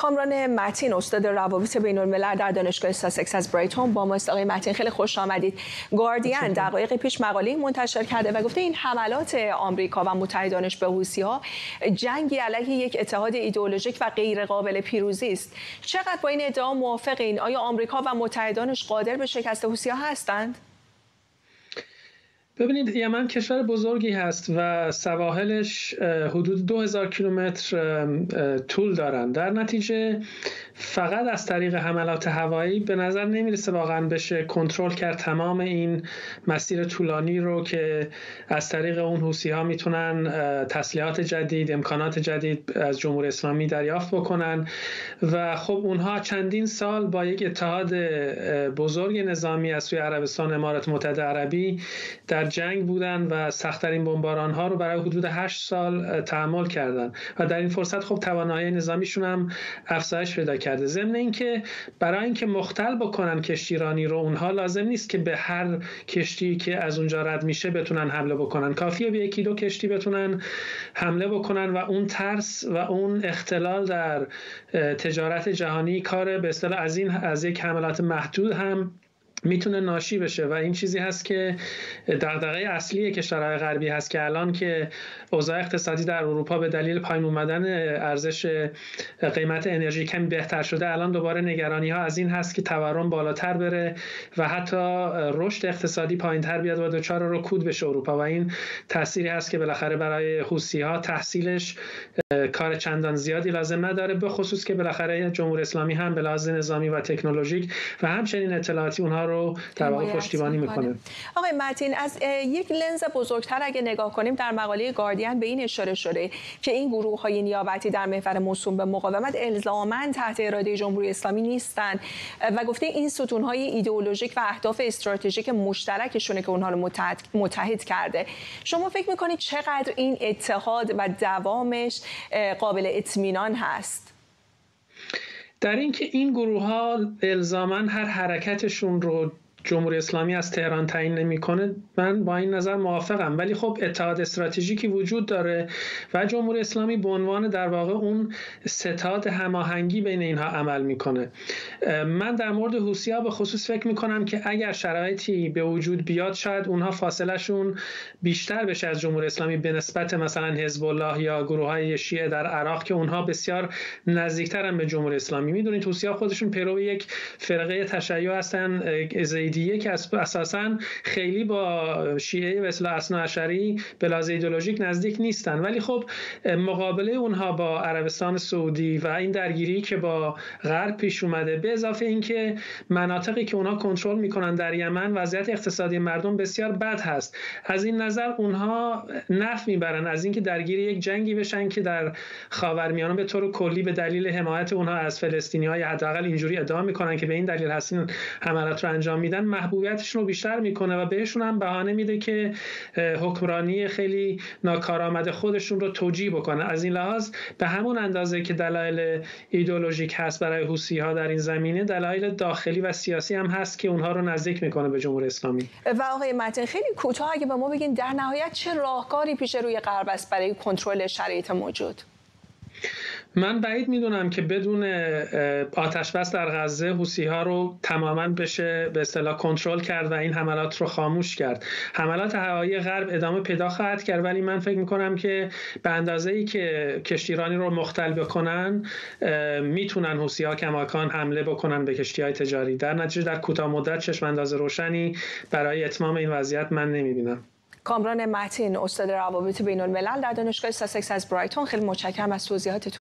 کامران متین استاد روابط بین الملل در دانشگاه ساسکس از برایتون. با ما آقای متین خیلی خوش آمدید. گاردین دقایق پیش مقاله منتشر کرده و گفته این حملات آمریکا و متحدانش به حوسی ها جنگی علیه یک اتحاد ایدئولوژیک و غیر قابل پیروزی است. چقدر با این ادعا موافقین؟ آیا آمریکا و متحدانش قادر به شکست حوسی ها هستند؟ ببینید یمن کشور بزرگی هست و سواحلش حدود 2000 کیلومتر طول دارند در نتیجه فقط از طریق حملات هوایی به نظر نمی‌رسه واقعا بشه کنترل کرد تمام این مسیر طولانی رو که از طریق اون حوسی ها می‌تونن تسلیحات جدید امکانات جدید از جمهوری اسلامی دریافت بکنن. و خب اونها چندین سال با یک اتحاد بزرگ نظامی از سوی عربستان امارات متحده عربی در جنگ بودن و سختترین بمباران ها رو برای حدود 8 سال تحمل کردن. و در این فرصت خب توانایی نظامیشون هم افزایش پیدا کرده. ضمن اینکه برای اینکه مختل بکنن کشتیرانی رو اونها لازم نیست که به هر کشتی که از اونجا رد میشه بتونن حمله بکنن. کافیه به یکی دو کشتی بتونن حمله بکنن و اون ترس و اون اختلال در تجارت جهانی کار به اصطلاح از این از یک حملات محدود هم می‌تونه ناشی بشه و این چیزی هست که دغدغه اصلی کشورهای غربی هست که الان که اوضاع اقتصادی در اروپا به دلیل پایین اومدن ارزش قیمت انرژی کمی بهتر شده الان دوباره نگرانی ها از این هست که تورم بالاتر بره و حتی رشد اقتصادی پایین تر بیاد و دچار رکود بشه اروپا و این تأثیری هست که بالاخره برای حوسی ها تحصیلش کار چندان زیادی لازم نداره به خصوص که بالاخره جمهوری اسلامی هم به لحاظ نظامی و تکنولوژیک و همچنین اطلاعاتی اونها رو در واقع پشتیبانی می‌کنه. آقای متین از یک لنز بزرگتر اگه نگاه کنیم در مقاله گاردین به این اشاره شده که این گروه های نیابتی در محور موسوم به مقاومت الزاما تحت اراده جمهوری اسلامی نیستند و گفته این ستون های ایدئولوژیک و اهداف استراتژیک مشترکشونه که اونها رو متحد, متحد کرده. شما فکر می‌کنید چقدر این اتحاد و دوامش قابل اطمینان هست؟ در اینکه این گروه ها الزاما هر حرکتشون رو جمهوری اسلامی از تهران تعیین نمی‌کنه من با این نظر موافقم. ولی خب اتحاد استراتژیکی وجود داره و جمهوری اسلامی به عنوان در واقع اون ستاد هماهنگی بین اینها عمل می‌کنه. من در مورد حوسی به خصوص فکر می‌کنم که اگر شرایطی به وجود بیاد شاید اونها فاصلهشون بیشتر بشه از جمهوری اسلامی به نسبت مثلا حزب الله یا گروه های شیعه در عراق که اونها بسیار نزدیکترن به جمهوری اسلامی. می‌دونید حوسی خودشون پیرو یک فرقه تشیع هستن زیدیه که اساسا خیلی با شیعه و اصلاح اسناعشری به ایدولوژیک نزدیک نیستن. ولی خب مقابله اونها با عربستان سعودی و این درگیری که با غرب پیش اومده به اضافه اینکه مناطقی که اونها کنترل می‌کنن در یمن وضعیت اقتصادی مردم بسیار بد هست. از این نظر اونها نف می‌برن از اینکه درگیر یک جنگی بشن که در خاورمیانه به طور کلی به دلیل حمایت اونها از فلسطینی های حداقل اینجوری ادعا می‌کنن که به این دلیل هستین حملات رو انجام میدن. محبوبیتشون رو بیشتر می‌کنه و بهشون هم بهانه میده که حکمرانی خیلی ناکارآمد خودشون رو توجیه بکنه. از این لحاظ به همون اندازه که دلایل ایدولوژیک هست برای حوسی ها در این زمینه دلایل داخلی و سیاسی هم هست که اونها رو نزدیک می‌کنه به جمهوری اسلامی. و آقای متن خیلی کوتاه اگه به ما بگین در نهایت چه راهکاری پیش روی غرب است برای کنترل شرایط موجود؟ من بعید می‌دونم که بدون آتش بس در غزه حوسی ها رو تماما بشه به اصطلاح کنترل کرد و این حملات رو خاموش کرد. حملات هوایی غرب ادامه پیدا خواهد کرد ولی من فکر می‌کنم که به اندازه ای که کشتیرانی رو مختل بکنن می‌تونن حوسی ها کماکان حمله بکنن به کشتی های تجاری. در نتیجه در کوتاه مدت چشم انداز روشنی برای اتمام این وضعیت من نمی‌بینم. کامران متین استاد روابط بین الملل در دانشگاه ساسکس از برایتون. خیلی متشکرم از توضیحاتتون.